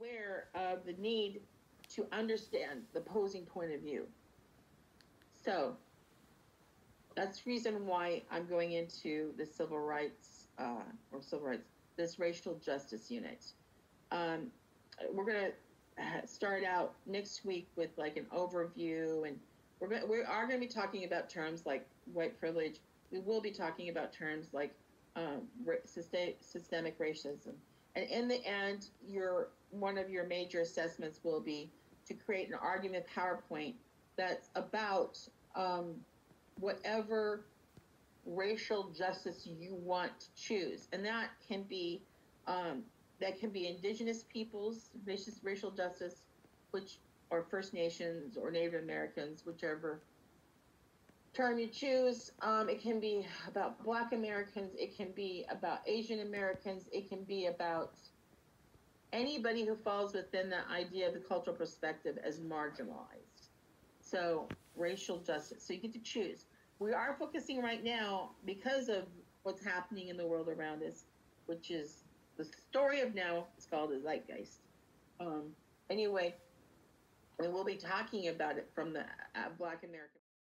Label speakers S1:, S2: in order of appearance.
S1: aware of the need to understand the opposing point of view. So that's reason why I'm going into the civil rights uh, or civil rights, this racial justice unit. Um, we're going to start out next week with like an overview, and we're gonna, we are going to be talking about terms like white privilege. We will be talking about terms like um, systemic racism, and in the end, your one of your major assessments will be to create an argument PowerPoint that's about um, whatever racial justice you want to choose, and that can be um, that can be Indigenous peoples, racial justice, which or First Nations or Native Americans, whichever term you choose. Um, it can be about Black Americans. It can be about Asian Americans. It can be about anybody who falls within the idea of the cultural perspective as marginalized. So racial justice. So you get to choose. We are focusing right now because of what's happening in the world around us, which is the story of now. It's called the zeitgeist. Um, anyway, and we'll be talking about it from the uh, Black American.